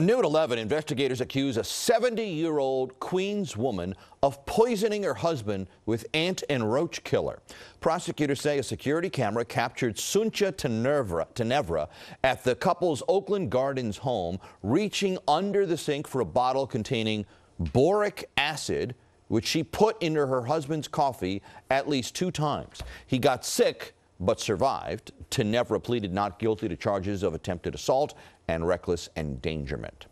New at 11, investigators accuse a 70-year-old Queens woman of poisoning her husband with ant and roach killer. Prosecutors say a security camera captured Suncha Tenevra, Tenevra at the couple's Oakland Gardens home, reaching under the sink for a bottle containing boric acid, which she put into her husband's coffee at least two times. He got sick but survived. Tenevra pleaded not guilty to charges of attempted assault and reckless endangerment.